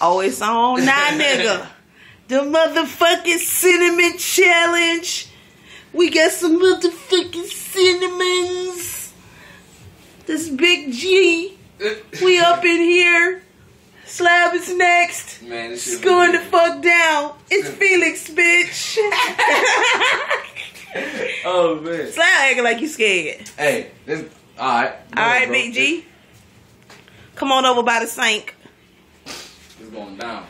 Oh, it's on now, nigga. The motherfucking cinnamon challenge. We got some motherfucking cinnamons. This big G. We up in here. Slab is next. Man, going the fuck down. It's Felix, bitch. Oh man. Slab acting like you scared. Hey, this. All right. All right, bro. Big G. Come on over by the sink. It's going down.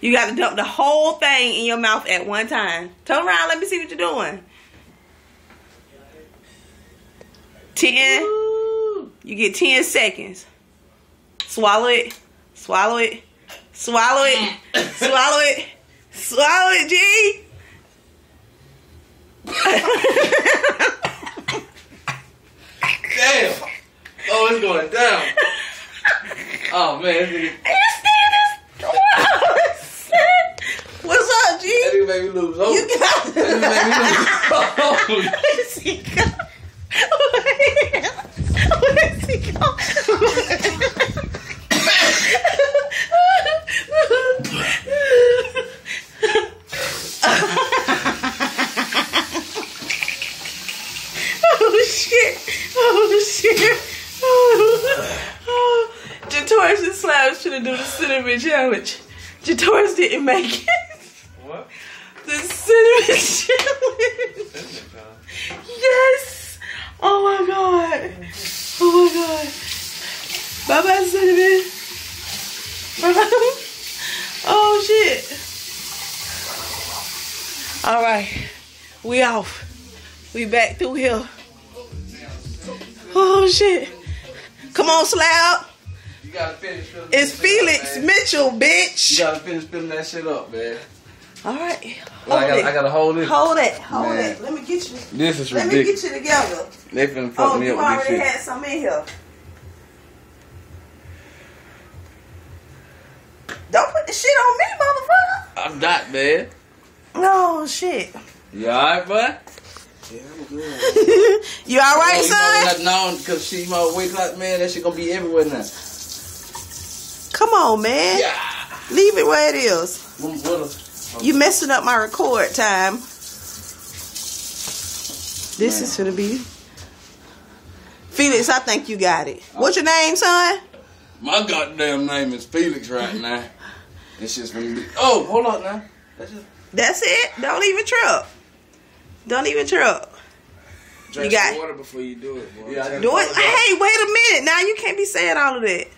You got to dump the whole thing in your mouth at one time. Turn around. Let me see what you're doing. Ten. You get ten seconds. Swallow it. Swallow it. Swallow it. Swallow it. Swallow it, G. Damn. Oh, it's going down. Oh man, this nigga, What's up, G? that nigga made me lose hope. You got That nigga made me lose hope. Where is he go? Where is he go? oh shit! Oh shit! Oh, oh. Jatoris and Slab should have done the cinnamon challenge. Jatoris didn't make it. What? The cinnamon challenge. Yes! Oh my god. Oh my god. Bye bye, cinnamon. oh shit. Alright. We off. We back through here. Oh shit. Come on, Slab. You gotta finish filling It's that up, Felix man. Mitchell, You gotta finish filling that shit up, man. Alright. Well, I, gotta, it. I gotta hold it. Hold it. Hold Man. it. Let me get you. This is Let me get you together. They finna fuck Oh, me you up with this already had some in here. Don't put the shit on me, motherfucker. I'm not, man. No shit. You alright, bud? Yeah, I'm good. you all right, oh, son? You know, because she my weight like, man, that shit gonna be everywhere now. Come on, man. Yeah. Leave it where it is. What, what a- You messing up my record time. This is gonna be Felix. I think you got it. What's your name, son? My goddamn name is Felix right now. It's just gonna be. Oh, hold on now. That's just. That's it. Don't even trip. Don't even trip. Drink You got- some water before you do it, boy. Yeah, Do it. Hey, wait a minute. Now you can't be saying all of that.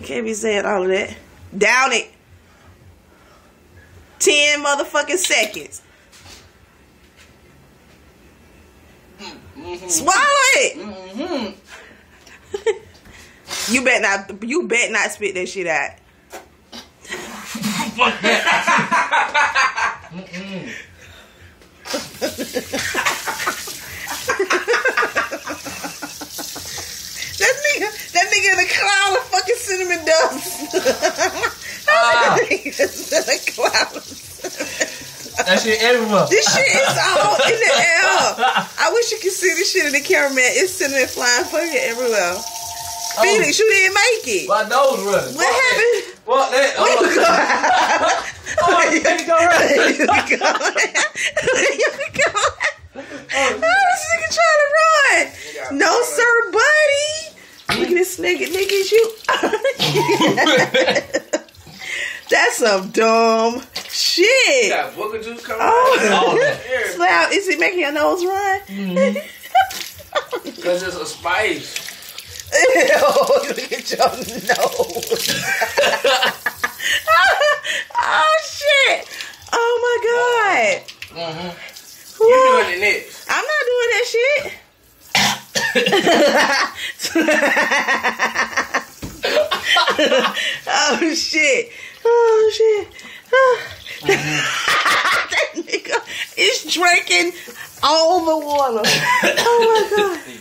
You can't be saying all of that. Down it. Ten motherfucking seconds. Swallow it. Mm-hmm. You bet not. You bet not spit that shit out. That That nigga, that nigga in a cloud of fucking cinnamon dust. Ah. That nigga's in a cloud of cinnamon. That shit everywhere. This shit is all in the air. I wish you could see this shit in the cameraman. It's cinnamon flying fucking everywhere. Oh. Felix, you didn't make it. My nose running. What happened? What that? Where oh. oh, you going? oh, let me go right. Where you going? Where you going? Oh, this nigga trying to run. No, sir, buddy. Look at this nigga. Nigga, you. That's some dumb shit. got booger juice coming Oh, out. Slap, is it making your nose run? Because it's a spice. Ew, look at your nose. oh, shit. Oh, my God. Mm-hmm. You doing it next. I'm not doing that shit. oh shit! Oh shit! that nigga is drinking all the water. Oh my god!